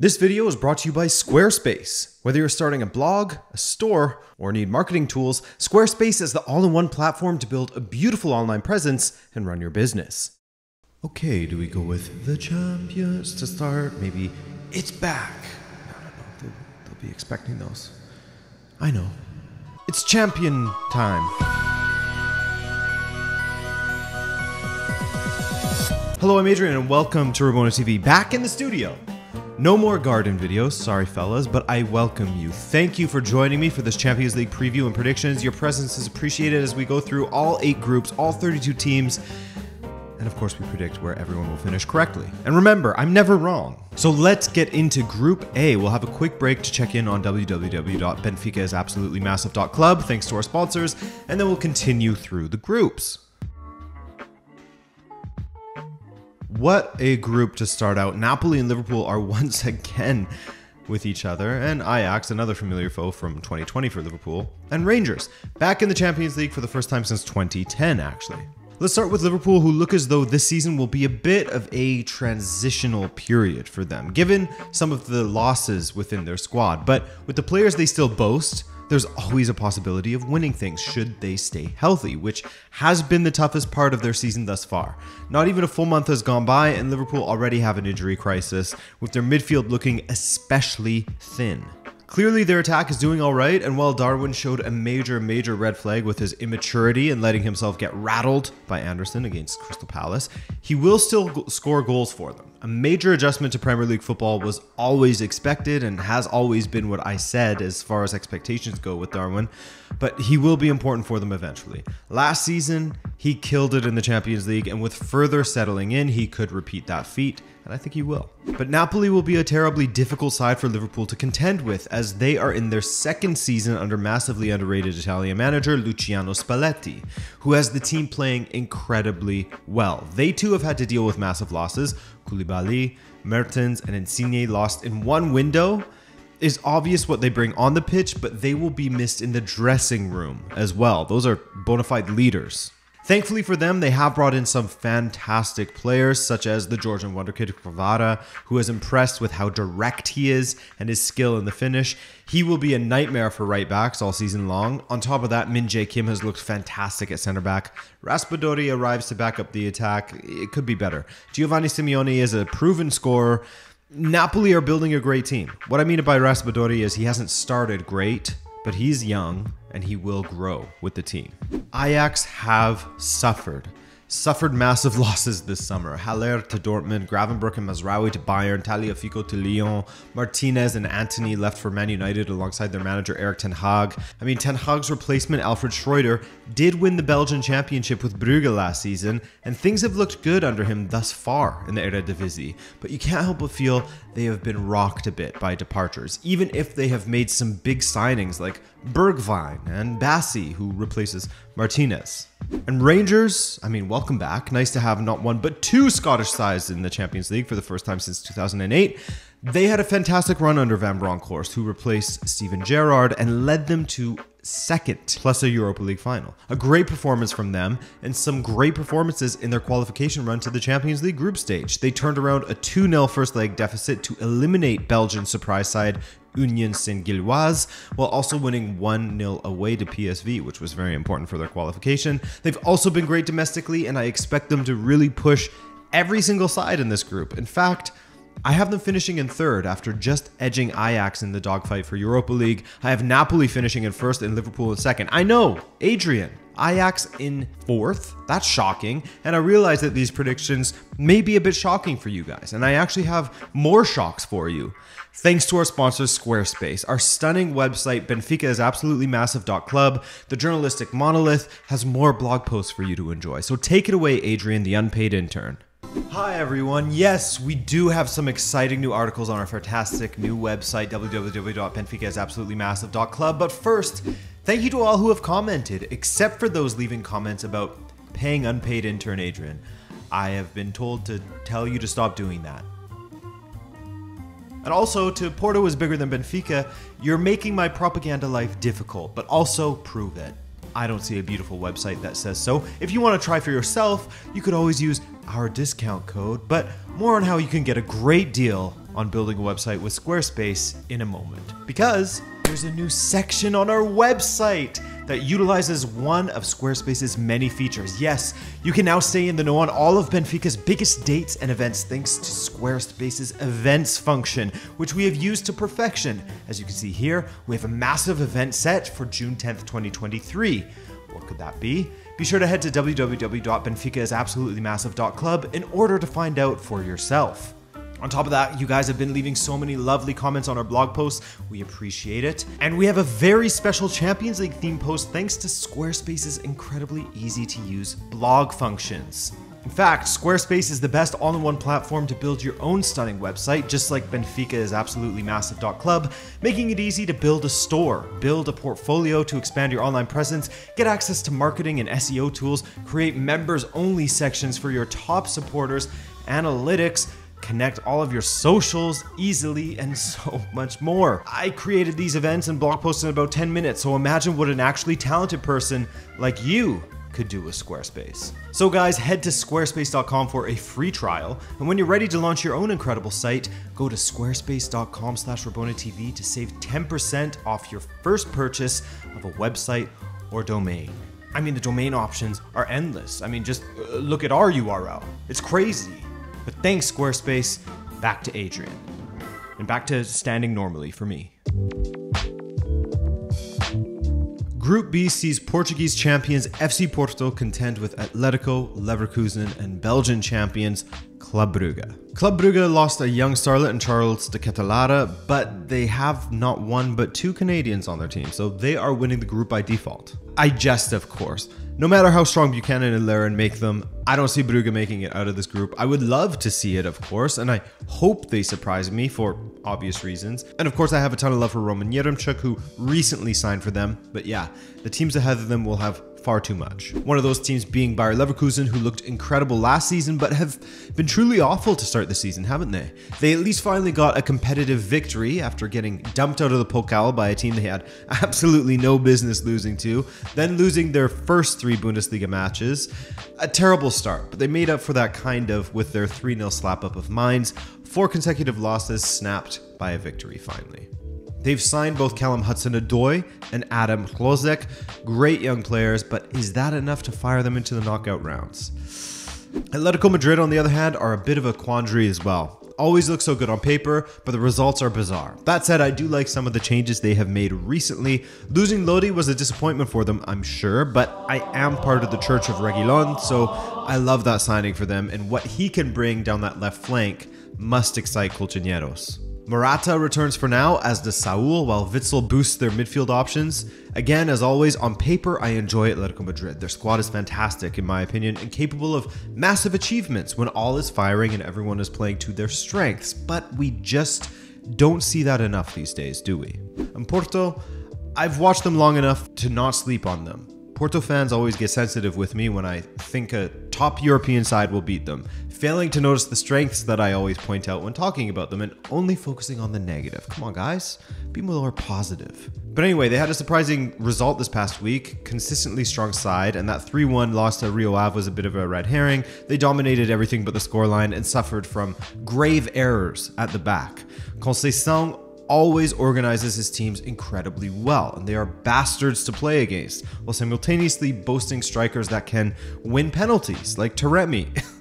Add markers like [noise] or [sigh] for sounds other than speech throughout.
This video is brought to you by Squarespace. Whether you're starting a blog, a store, or need marketing tools, Squarespace is the all in one platform to build a beautiful online presence and run your business. Okay, do we go with the champions to start? Maybe it's back. They'll, they'll be expecting those. I know. It's champion time. Hello, I'm Adrian, and welcome to Rabona TV. Back in the studio. No more garden videos, sorry fellas, but I welcome you. Thank you for joining me for this Champions League preview and predictions. Your presence is appreciated as we go through all eight groups, all 32 teams, and of course we predict where everyone will finish correctly. And remember, I'm never wrong. So let's get into Group A. We'll have a quick break to check in on www.benficaisabsolutelymassive.club, thanks to our sponsors, and then we'll continue through the groups. What a group to start out. Napoli and Liverpool are [laughs] once again with each other, and Ajax, another familiar foe from 2020 for Liverpool, and Rangers, back in the Champions League for the first time since 2010, actually. Let's start with Liverpool, who look as though this season will be a bit of a transitional period for them, given some of the losses within their squad. But with the players they still boast, there's always a possibility of winning things should they stay healthy, which has been the toughest part of their season thus far. Not even a full month has gone by, and Liverpool already have an injury crisis, with their midfield looking especially thin. Clearly, their attack is doing all right, and while Darwin showed a major, major red flag with his immaturity and letting himself get rattled by Andersen against Crystal Palace, he will still score goals for them. A major adjustment to Premier League football was always expected and has always been what I said as far as expectations go with Darwin, but he will be important for them eventually. Last season, he killed it in the Champions League, and with further settling in, he could repeat that feat and I think he will. But Napoli will be a terribly difficult side for Liverpool to contend with as they are in their second season under massively underrated Italian manager Luciano Spalletti, who has the team playing incredibly well. They too have had to deal with massive losses. Koulibaly, Mertens, and Insigne lost in one window. Is obvious what they bring on the pitch, but they will be missed in the dressing room as well. Those are bona fide leaders. Thankfully for them, they have brought in some fantastic players, such as the Georgian wonderkid Kvara, who has impressed with how direct he is and his skill in the finish. He will be a nightmare for right backs all season long. On top of that, Min Jae Kim has looked fantastic at center back. Raspadori arrives to back up the attack. It could be better. Giovanni Simeone is a proven scorer. Napoli are building a great team. What I mean by Raspadori is he hasn't started great, but he's young and he will grow with the team. Ajax have suffered. Suffered massive [laughs] losses this summer. Haller to Dortmund, Gravenberch and Mazraoui to Bayern, Tagliafico to Lyon, Martinez and Antony left for Man United alongside their manager Erik Ten Hag. I mean, Ten Hag's replacement Alfred Schreuder did win the Belgian championship with Brugge last season, and things have looked good under him thus far in the Eredivisie. But you can't help but feel they have been rocked a bit by departures, even if they have made some big signings like Bergwijn and Bassey, who replaces Martinez. And Rangers, I mean, welcome back. Nice to have not one but two Scottish sides in the Champions League for the first time since 2008. They had a fantastic run under Van Bronckhorst, who replaced Steven Gerrard and led them to second, plus a Europa League final. A great performance from them, and some great performances in their qualification run to the Champions League group stage. They turned around a 2 0 first leg deficit to eliminate Belgian surprise side Union Saint Gilloise, while also winning 1 0 away to PSV, which was very important for their qualification. They've also been great domestically, and I expect them to really push every single side in this group. In fact, I have them finishing in third after just edging Ajax in the dogfight for Europa League. I have Napoli finishing in first and Liverpool in second. I know, Adrian, Ajax in fourth. That's shocking. And I realize that these predictions may be a bit shocking for you guys. And I actually have more shocks for you. Thanks to our sponsor, Squarespace. Our stunning website, Benfica is absolutely massive.club. The journalistic monolith has more blog posts for you to enjoy. So take it away, Adrian, the unpaid intern. Hi everyone. Yes, we do have some exciting new articles on our fantastic new website www.benficaisabsolutelymassive.club. But first, thank you to all who have commented, except for those leaving comments about paying unpaid intern Adrian. I have been told to tell you to stop doing that. And also, to Porto is bigger than Benfica, you're making my propaganda life difficult, but also prove it. I don't see a beautiful website that says so. If you want to try for yourself, you could always use our discount code, but more on how you can get a great deal on building a website with Squarespace in a moment. Because there's a new section on our website that utilizes one of Squarespace's many features. Yes, you can now stay in the know on all of Benfica's biggest dates and events thanks to Squarespace's events function, which we have used to perfection. As you can see here, we have a massive event set for June 10th, 2023. What could that be? Be sure to head to www.benficaisabsolutelymassive.club in order to find out for yourself. On top of that, you guys have been leaving so many lovely comments on our blog posts. We appreciate it. And we have a very special Champions League theme post thanks to Squarespace's incredibly easy to use blog functions. In fact, Squarespace is the best all in one platform to build your own stunning website, just like Benfica is absolutely massive.club, making it easy to build a store, build a portfolio to expand your online presence, get access to marketing and SEO tools, create members only sections for your top supporters, analytics, connect all of your socials easily, and so much more. I created these events and blog posts in about 10 minutes, so imagine what an actually talented person like you could do with Squarespace. So guys, head to squarespace.com for a free trial, and when you're ready to launch your own incredible site, go to squarespace.com slash TV to save 10% off your first purchase of a website or domain. I mean, the domain options are endless. I mean, just uh, look at our URL. It's crazy. But thanks, Squarespace. Back to Adrian. And back to standing normally for me. Group B sees Portuguese champions FC Porto contend with Atletico, Leverkusen, and Belgian champions Club Brugge. Club Brugge lost a young starlet in Charles de Ketelaere, but they have not one but two Canadians on their team, so they are winning the group by default. I jest, of course. No matter how strong Buchanan and Larin make them, I don't see Brugge making it out of this group. I would love to see it, of course, and I hope they surprise me for obvious reasons. And of course, I have a ton of love for Roman Yaremchuk, who recently signed for them. But yeah, the teams ahead of them will have far too much. One of those teams being Bayer Leverkusen, who looked incredible last season, but have been truly awful to start the season, haven't they? They at least finally got a competitive victory after getting dumped out of the Pokal by a team they had [laughs] absolutely no business losing to, then losing their first three Bundesliga matches. A terrible start, but they made up for that kind of with their 3 0 slap up of Mainz. four consecutive losses snapped by a victory finally. They've signed both Callum Hudson-Odoi and Adam Hlozek, great young players, but is that enough to fire them into the knockout rounds? Atletico Madrid, on the other hand, are a bit of a quandary as well. Always look so good on paper, but the results are bizarre. That said, I do like some of the changes they have made recently. Losing Lodi was a disappointment for them, I'm sure, but I am part of the Church of Reguilon, so I love that signing for them, and what he can bring down that left flank must excite Colchoneros. Morata returns for now, as does Saul, while Witsel boosts their midfield options. Again, as always, on paper, I enjoy Atletico Madrid. Their squad is fantastic, in my opinion, and capable of massive achievements when all is firing and everyone is playing to their strengths. But we just don't see that enough these days, do we? And Porto, I've watched them long enough to not sleep on them. Porto fans always get sensitive with me when I think a top European side will beat them, failing to notice the strengths that I always point out when talking about them and only focusing on the negative. Come on, guys, be more positive. But anyway, they had a surprising result this past week, consistently strong side, and that 3 1 loss to Rio Ave was a bit of a red herring. They dominated everything but the scoreline and suffered from grave errors at the back. Conceição always organizes his teams incredibly well, and they are bastards to play against, while simultaneously boasting strikers that can win penalties, like Taremi. [laughs]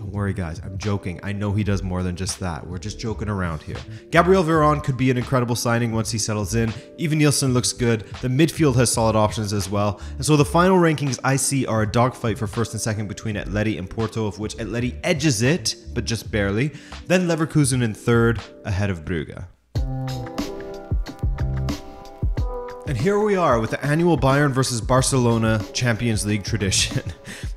Don't worry, guys, I'm joking. I know he does more than just that. We're just joking around here. Gabriel Veron could be an incredible signing once he settles in. Evanilson looks good. The midfield has solid options as well. And so the final rankings I see are a dogfight for first and second between Atleti and Porto, of which Atleti edges it, but just barely. Then Leverkusen in third, ahead of Brugge. And here we are with the annual Bayern versus Barcelona Champions League tradition. [laughs]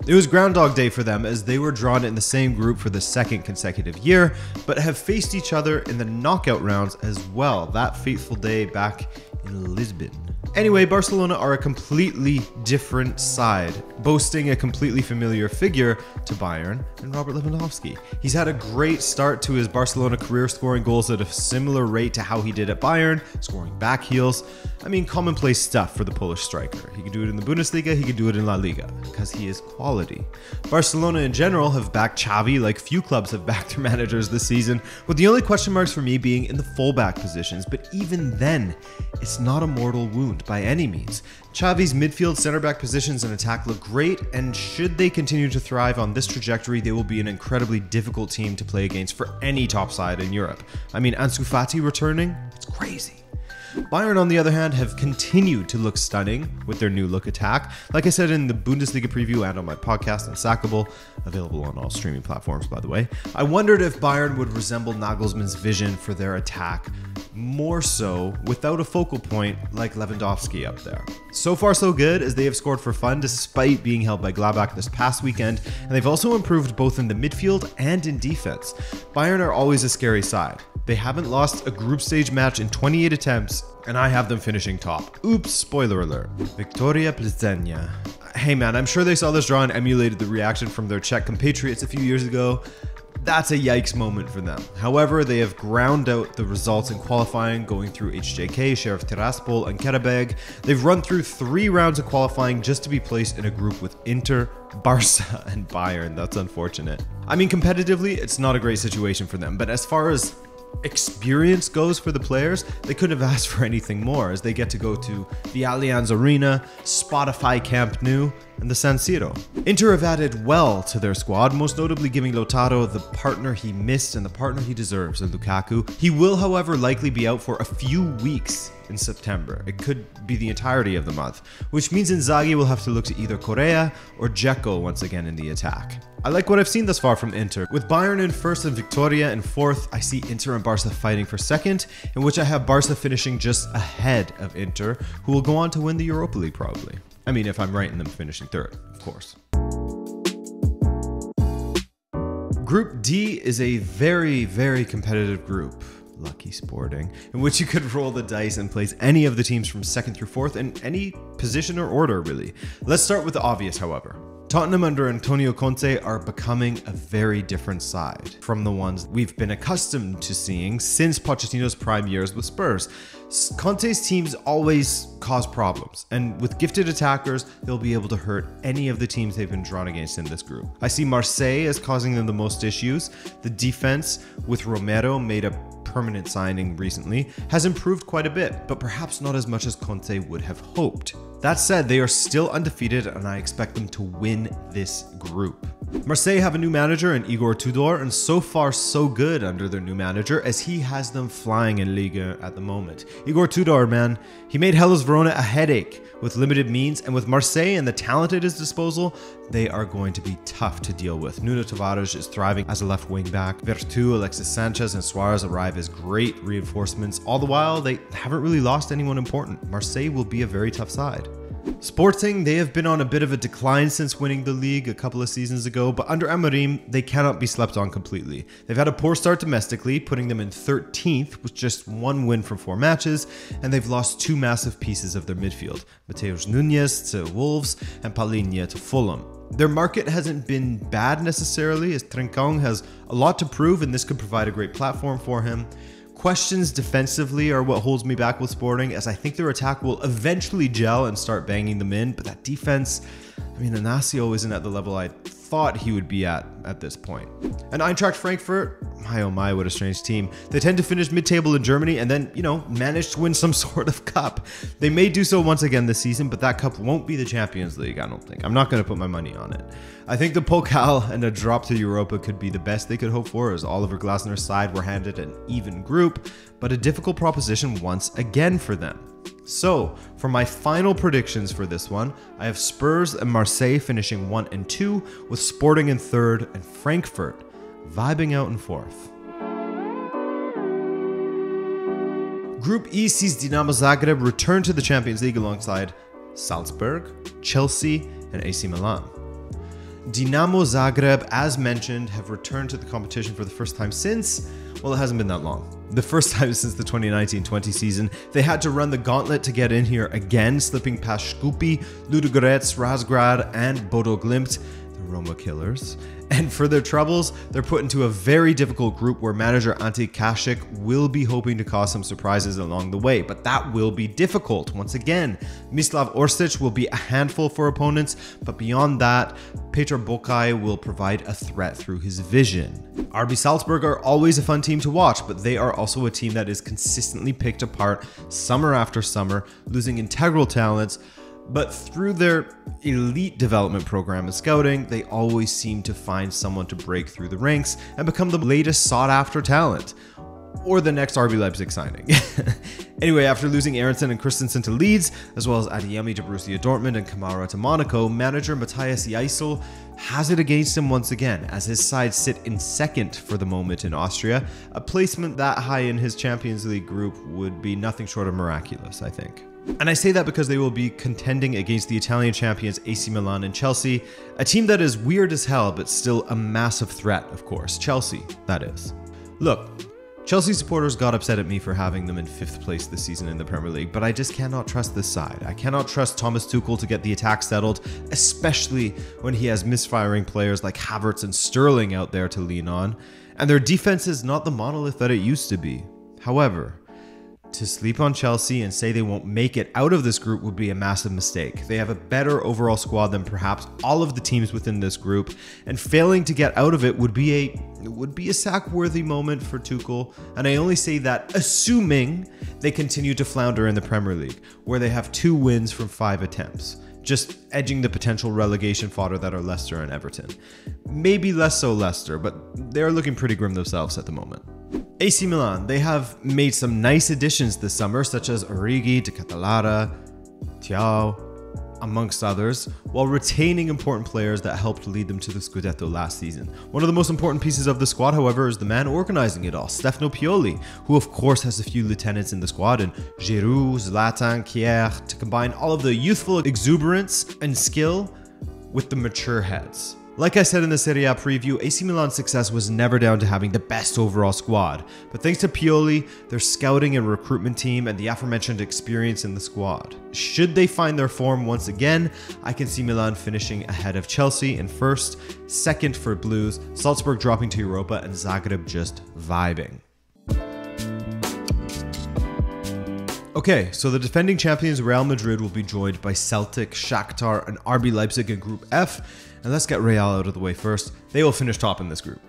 It was Groundhog Day for them as they were drawn in the same group for the second consecutive year, but have faced each other in the knockout rounds as well, that fateful day back in Lisbon. Anyway, Barcelona are a completely different side, boasting a completely familiar figure to Bayern and Robert Lewandowski. He's had a great start to his Barcelona career, scoring goals at a similar rate to how he did at Bayern, scoring back heels. I mean, commonplace stuff for the Polish striker. He could do it in the Bundesliga, he could do it in La Liga, because he is quality. Barcelona in general have backed Xavi like few clubs have backed their managers this season, with the only question marks for me being in the fullback positions, but even then, it's not a mortal wound by any means. Xavi's midfield center back positions and attack look great, and should they continue to thrive on this trajectory, they will be an incredibly difficult team to play against for any top side in Europe. I mean, Ansu Fati returning? It's crazy. Bayern, on the other hand, have continued to look stunning with their new look attack. Like I said in the Bundesliga preview and on my podcast Unsackable, available on all streaming platforms, by the way, I wondered if Bayern would resemble Nagelsmann's vision for their attack more so without a focal point like Lewandowski up there. So far, so good, as they have scored for fun despite being held by Gladbach this past weekend, and they've also improved both in the midfield and in defense. Bayern are always a scary side. They haven't lost a group stage match in 28 attempts, and I have them finishing top. Oops, spoiler alert. Viktoria Plzeň. Hey man, I'm sure they saw this draw and emulated the reaction from their Czech compatriots a few years ago. That's a yikes moment for them. However, they have ground out the results in qualifying, going through HJK, Sheriff Tiraspol, and Qarabag. They've run through three rounds of qualifying just to be placed in a group with Inter, Barca, [laughs] and Bayern. That's unfortunate. I mean, competitively, it's not a great situation for them, but as far as experience goes for the players, they couldn't have asked for anything more as they get to go to the Allianz Arena, Spotify Camp Nou, and the San Siro. Inter have added well to their squad, most notably giving Lautaro the partner he missed and the partner he deserves in Lukaku. He will, however, likely be out for a few weeks in September. It could be the entirety of the month, which means Inzaghi will have to look to either Correa or Dzeko once again in the attack. I like what I've seen thus far from Inter. With Bayern in first and Viktoria in fourth, I see Inter and Barca fighting for second, in which I have Barca finishing just ahead of Inter, who will go on to win the Europa League probably. I mean, if I'm right in them finishing third, of course. Group D is a very, very competitive group. Lucky Sporting, in which you could roll the dice and place any of the teams from second through fourth in any position or order, really. Let's start with the obvious, however. Tottenham under Antonio Conte are becoming a very different side from the ones we've been accustomed to seeing since Pochettino's prime years with Spurs. Conte's teams always cause problems, and with gifted attackers, they'll be able to hurt any of the teams they've been drawn against in this group. I see Marseille as causing them the most issues. The defense, with Romero made a permanent signing recently, has improved quite a bit, but perhaps not as much as Conte would have hoped. That said, they are still undefeated, and I expect them to win this group. Marseille have a new manager in Igor Tudor, and so far so good under their new manager as he has them flying in Liga at the moment. Igor Tudor, man, he made Hellas Verona a headache with limited means, and with Marseille and the talent at his disposal, they are going to be tough to deal with. Nuno Tavares is thriving as a left wing back. Veretout, Alexis Sanchez, and Suarez arrive as great reinforcements. All the while, they haven't really lost anyone important. Marseille will be a very tough side. Sporting, they have been on a bit of a decline since winning the league a couple of seasons ago, but under Amorim, they cannot be slept on completely. They've had a poor start domestically, putting them in 13th with just one win from four matches, and they've lost two massive pieces of their midfield Matheus Nunes to Wolves and Palhinha to Fulham. Their market hasn't been bad necessarily, as Trincão has a lot to prove, and this could provide a great platform for him. Questions defensively are what holds me back with Sporting, as I think their attack will eventually gel and start banging them in, but that defense, I mean, Inacio isn't at the level I thought he would be at at this point. And Eintracht Frankfurt, my oh my, what a strange team. They tend to finish mid-table in Germany and then, you know, manage to win some [laughs] sort of cup. They may do so once again this season, but that cup won't be the Champions League, I don't think. I'm not going to put my money on it. I think the Pokal and a drop to Europa could be the best they could hope for as Oliver Glasner's side were handed an even group, but a difficult proposition once again for them. So, for my final predictions for this one, I have Spurs and Marseille finishing 1 and 2, with Sporting in third and Frankfurt vibing out in fourth. Group E sees Dinamo Zagreb return to the Champions League alongside Salzburg, Chelsea, and AC Milan. Dinamo Zagreb, as mentioned, have returned to the competition for the first time since, well, it hasn't been that long. The first [laughs] time since the 2019 20 season, they had to run the gauntlet to get in here again, slipping past Skupi, Ludogorets, Razgrad, and Bodo Glimt. Roma Killers. And for their troubles, they're put into a very difficult group where manager Ante Čačić will be hoping to cause some surprises along the way, but that will be difficult. Once again, Mislav Orsic will be a handful for opponents, but beyond that, Petar Bočkaj will provide a threat through his vision. RB Salzburg are always a fun team to watch, but they are also a team that is consistently picked apart summer after summer, losing integral talents but through their elite development program and scouting, they always seem to find someone to break through the ranks and become the latest sought after talent. Or the next RB Leipzig signing. [laughs] anyway, after losing Aaronson and Kristensen to Leeds, as well as Adeyemi to Borussia Dortmund and Kamara to Monaco, manager Matthias Jaissle has it against him once again, as his side sit in second for the moment in Austria. A placement that high in his Champions League group would be nothing short of miraculous, I think. And I say that because they will be contending against the Italian champions AC Milan and Chelsea, a team that is weird as hell, but still a massive threat, of course. Chelsea, that is. Look, Chelsea supporters got upset at me for having them in fifth place this season in the Premier League, but I just cannot trust this side. I cannot trust Thomas Tuchel to get the attack settled, especially when he has misfiring players like Havertz and Sterling out there to lean on, and their defense is not the monolith that it used to be. However, to sleep on Chelsea and say they won't make it out of this group would be a massive mistake. They have a better overall squad than perhaps all of the teams within this group, and failing to get out of it would be a would be a sack-worthy moment for Tuchel. And I only say that assuming they continue to flounder in the Premier League, where they have two wins from five attempts just edging the potential relegation fodder that are Leicester and Everton. Maybe less so Leicester, but they're looking pretty grim themselves at the moment. AC Milan, they have made some nice additions this summer, such as Origi, De Ketelaere, Thiaw, amongst others, while retaining important players that helped lead them to the Scudetto last season. One of the most important pieces of the squad, however, is the man organizing it all, Stefano Pioli, who of course has a few lieutenants in the squad, and Giroud, Zlatan, Kjaer, to combine all of the youthful exuberance and skill with the mature heads. Like I said in the Serie A preview, AC Milan's success was never down to having the best overall squad, but thanks to Pioli, their scouting and recruitment team, and the aforementioned experience in the squad. Should they find their form once again, I can see Milan finishing ahead of Chelsea in first, second for Blues, Salzburg dropping to Europa, and Zagreb just vibing. Okay, so the defending champions Real Madrid will be joined by Celtic, Shakhtar, and RB Leipzig in Group F, and let's get Real out of the way first. They will finish top in this group.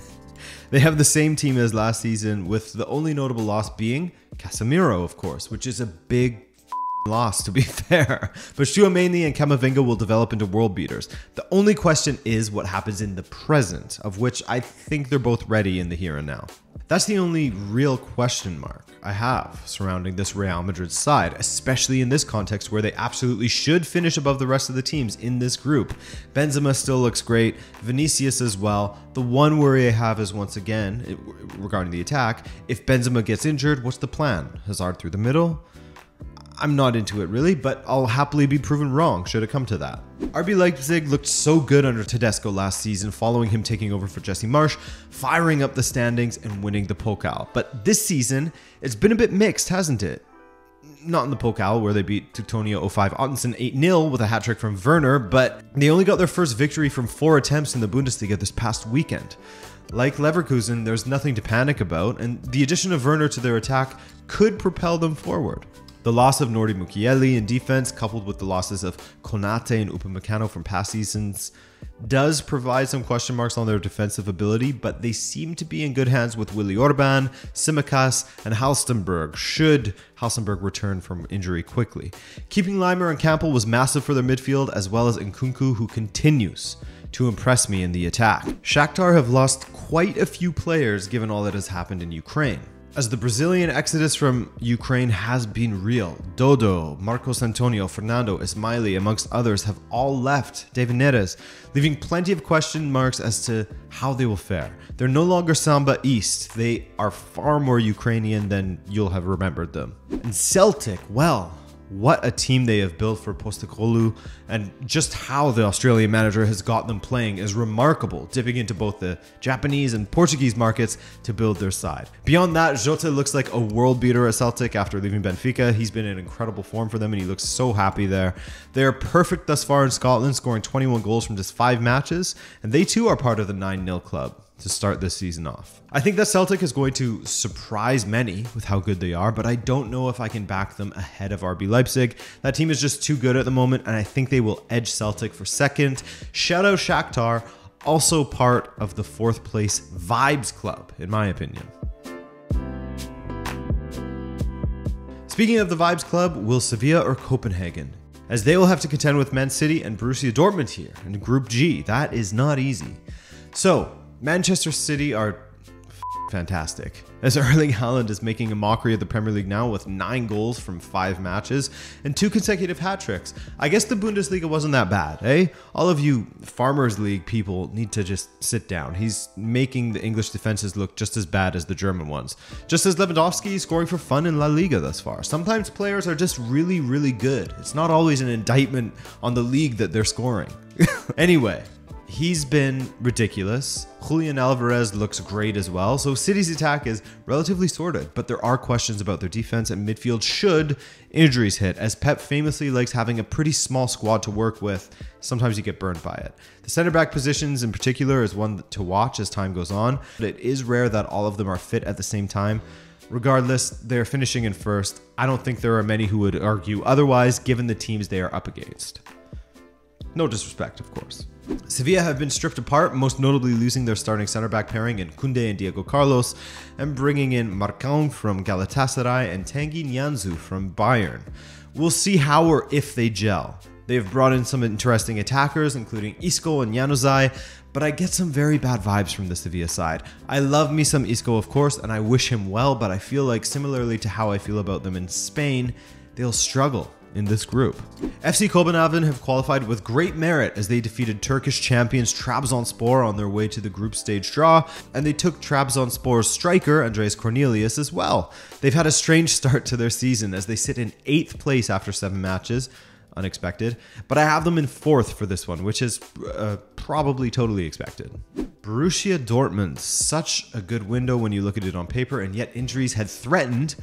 [laughs] they have the same team as last season, with the only notable loss being Casemiro, of course, which is a big loss to be [laughs] fair. But Tchouameni and Camavinga will develop into world beaters. The only question is what happens in the present, of which I think they're both ready in the here and now. That's the only real question mark I have surrounding this Real Madrid side, especially in this context where they absolutely should finish above the rest of the teams in this group. Benzema still looks great, Vinicius as well. The one worry I have is once again, regarding the attack, if Benzema gets injured, what's the plan? Hazard through the middle? I'm not into it really, but I'll happily be proven wrong should it come to that. RB Leipzig looked so good under Tedesco last season, following him taking over for Jesse Marsch, firing up the standings and winning the Pokal. But this season, it's been a bit mixed, hasn't it? Not in the Pokal, where they beat Teutonia 05 Ottensen 8 0 with a hat trick from Werner, but they only got their first victory from four attempts in the Bundesliga this past weekend. Like Leverkusen, there's nothing to panic about, and the addition of Werner to their attack could propel them forward. The loss of Nordi Mukiele in defense, coupled with the losses of Konate and Upamecano from past seasons, does provide some question marks on their defensive ability, but they seem to be in good hands with Willi Orbán, Simakan, and Halstenberg, should Halstenberg return from injury quickly. Keeping Laimer and Kampl was massive for their midfield, as well as Nkunku, who continues to impress me in the attack. Shakhtar have lost quite a few players given all that has happened in Ukraine as the Brazilian exodus from Ukraine has been real. Dodo, Marcos Antonio, Fernando, Ismaili, amongst others, have all left David Neres, leaving plenty of question marks as to how they will fare. They're no longer Samba East, they are far more Ukrainian than you'll have remembered them. And Celtic, well, what a team they have built for Postecoglou and just how the Australian manager has got them playing is remarkable, dipping into both the Japanese and Portuguese markets to build their side. Beyond that, Jota looks like a world beater at Celtic after leaving Benfica. He's been in incredible form for them and he looks so happy there. They're perfect thus far in Scotland, scoring 21 goals from just five matches, and they too are part of the 9 0 club to start this season off. I think that Celtic is going to surprise many with how good they are, but I don't know if I can back them ahead of RB Leipzig. That team is just too good at the moment, and I think they will edge Celtic for second. Shout out Shakhtar, also part of the fourth place Vibes Club, in my opinion. Speaking of the Vibes Club, will Sevilla or Copenhagen? As they will have to contend with Man City and Borussia Dortmund here in Group G. That is not easy. So, Manchester City are fantastic. As Erling Haaland is making a mockery of the Premier League now with nine goals from five matches and two consecutive hat tricks. I guess the Bundesliga wasn't that bad, eh? All of you Farmers League people need to just sit down. He's making the English defenses look just as bad as the German ones. Just as Lewandowski is scoring for fun in La Liga thus far. Sometimes players are just really, really good. It's not always an indictment on the league that they're scoring. [laughs] anyway, He's been ridiculous. Julian Alvarez looks great as well. So City's attack is relatively sorted, but there are questions about their defense and midfield should injuries hit, as Pep famously likes having a pretty small squad to work with. Sometimes you get burned by it. The center back positions in particular is one to watch as time goes on, but it is rare that all of them are fit at the same time. Regardless, they're finishing in first. I don't think there are many who would argue otherwise given the teams they are up against. No disrespect, of course. Sevilla have been stripped apart, most notably losing their starting center back pairing in Koundé and Diego Carlos, and bringing in Marcão from Galatasaray and Tanguy Nianzou from Bayern. We'll see how or if they gel. They've brought in some interesting attackers, including Isco and Januzaj, but I get some very bad vibes from the Sevilla side. I love me some Isco, of course, and I wish him well, but I feel like similarly to how I feel about them in Spain, they'll struggle in this group. FC Copenhagen have qualified with great merit as they defeated Turkish champions Trabzonspor on their way to the group stage draw, and they took Trabzonspor's striker Andreas Cornelius as well. They've had a strange [laughs] start to their season as they sit in 8th place after 7 matches, unexpected, but I have them in 4th for this one, which is uh, probably totally expected. Borussia Dortmund, such a good window when you look at it on paper, and yet injuries had threatened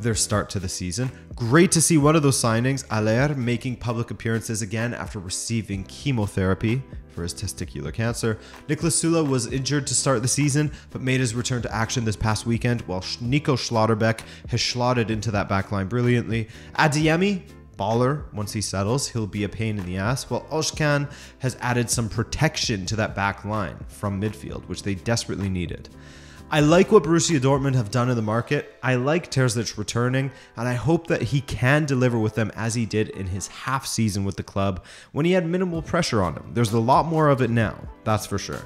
their start to the season. Great to see one of those signings, Haller, making public appearances again after receiving chemotherapy for his testicular cancer. Niklas Süle was injured to start the season, but made his return to action this past weekend, while Nico Schlotterbeck has slotted into that backline brilliantly. Adeyemi, baller once he settles, he'll be a pain in the ass, while Özcan has added some protection to that back line from midfield, which they desperately needed. I like what Borussia Dortmund have done in the market. I like Terzic returning, and I hope that he can deliver with them as he did in his half season with the club when he had minimal pressure on him. There's a lot more of it now, that's for sure.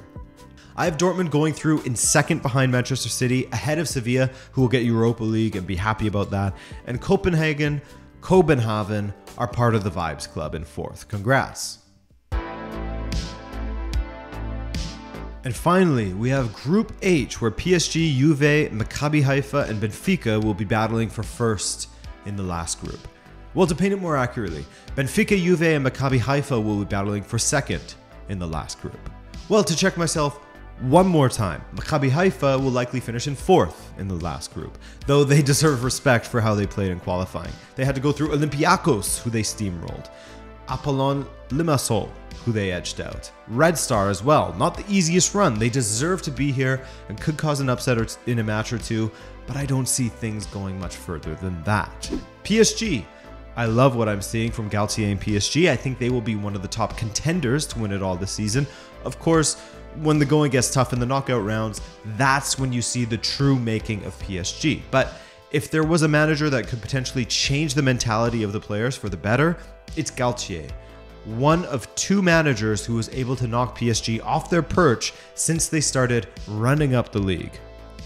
I have Dortmund going through in second behind Manchester City, ahead of Sevilla, who will get Europa League and be happy about that. And Copenhagen, Copenhagen are part of the Vibes Club in fourth. Congrats. And finally, we have Group H, where PSG, Juve, Maccabi Haifa, and Benfica will be battling for first in the last group. Well, to paint it more accurately, Benfica, Juve, and Maccabi Haifa will be battling for second in the last group. Well, to check myself one more time, Maccabi Haifa will likely finish in fourth in the last group, though they [laughs] deserve respect for how they played in qualifying. They had to go through Olympiacos, who they steamrolled, Apollon Limassol, who they edged out. Red Star as well, not the easiest run. They deserve to be here and could cause an upset in a match or two, but I don't see things going much further than that. PSG. I love what I'm seeing from Galtier and PSG. I think they will be one of the top contenders to win it all this season. Of course, when the going gets tough in the knockout rounds, that's when you see the true making of PSG. But if there was a manager that could potentially change the mentality of the players for the better, it's Galtier one of two managers who was able to knock PSG off their perch since they started running up the league.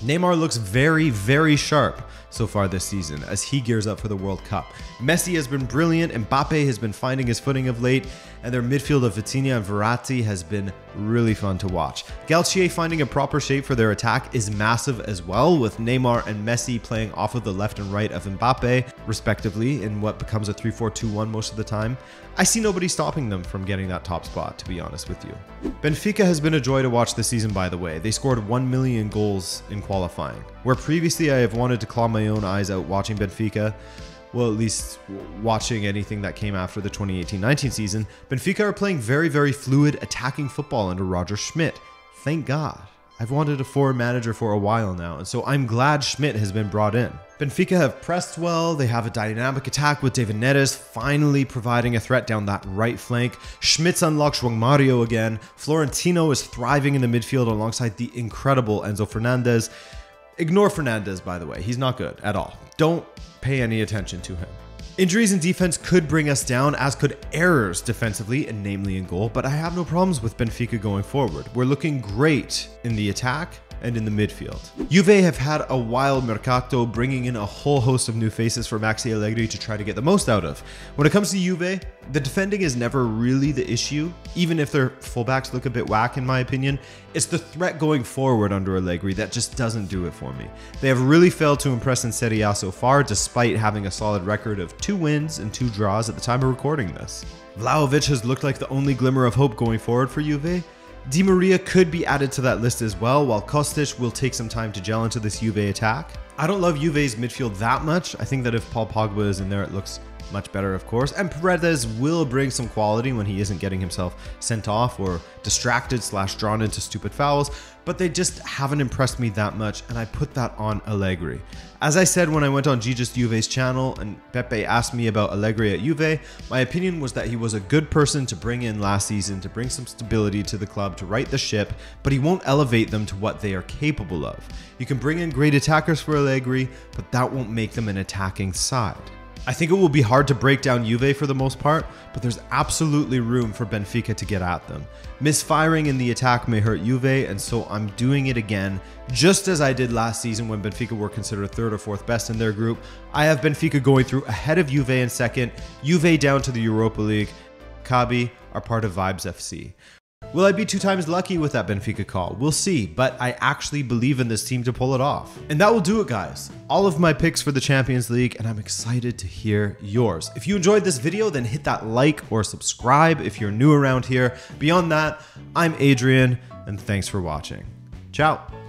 Neymar looks very, very sharp, so far this season as he gears up for the World Cup. Messi has been brilliant, Mbappe has been finding his footing of late, and their midfield of Vitinha and Verratti has been really fun to watch. Galtier finding a proper shape for their attack is massive as well, with Neymar and Messi playing off of the left and right of Mbappe, respectively, in what becomes a 3 4 2 1 most of the time. I see nobody stopping them from getting that top spot, to be honest with you. Benfica has been a joy to watch this season, by the way. They scored 1 million goals in qualifying. Where previously I have wanted to claw my own eyes out watching Benfica, well, at least watching anything that came after the 2018 19 season, Benfica are playing very, very fluid attacking football under Roger Schmidt. Thank God. I've wanted a foreign manager for a while now, and so I'm glad Schmidt has been brought in. Benfica have pressed well, they have a dynamic attack with David Neres finally providing a threat down that right flank. Schmidt's unlocked João Mario again. Florentino is thriving in the midfield alongside the incredible Enzo Fernandez. Ignore Fernandez, by the way, he's not good at all. Don't pay any attention to him. Injuries in defense could bring us down, as could errors defensively, and namely in goal, but I have no problems with Benfica going forward. We're looking great in the attack, and in the midfield. Juve have had a wild mercato, bringing in a whole host of new faces for Maxi Allegri to try to get the most out of. When it comes to Juve, the defending is never really the issue, even if their fullbacks look a bit whack in my opinion. It's the threat going forward under Allegri that just doesn't do it for me. They have really failed to impress in Serie A so far, despite having a solid record of two wins and two draws at the time of recording this. Vlahovic has looked like the only glimmer of hope going forward for Juve, Di Maria could be added to that list as well, while Kostic will take some time to gel into this Juve attack. I don't love Juve's midfield that much. I think that if Paul Pogba is in there, it looks much better, of course. And Paredes will bring some quality when he isn't getting himself sent off or distracted slash drawn into stupid fouls but they just haven't impressed me that much, and I put that on Allegri. As I said when I went on Gigi's Juve's channel and Pepe asked me about Allegri at Juve, my opinion was that he was a good person to bring in last season to bring some stability to the club to right the ship, but he won't elevate them to what they are capable of. You can bring in great attackers for Allegri, but that won't make them an attacking side. I think it will be hard to break down Juve for the most part, but there's absolutely room for Benfica to get at them. Misfiring in the attack may hurt Juve, and so I'm doing it again, just as I did last season when Benfica were considered third or fourth best in their group. I have Benfica going through ahead of Juve in second, Juve down to the Europa League. Kabi are part of Vibes FC. Will I be two times lucky with that Benfica call? We'll see, but I actually believe in this team to pull it off. And that will do it, guys. All of my picks for the Champions League, and I'm excited to hear yours. If you enjoyed this video, then hit that like or subscribe if you're new around here. Beyond that, I'm Adrian, and thanks for watching. Ciao.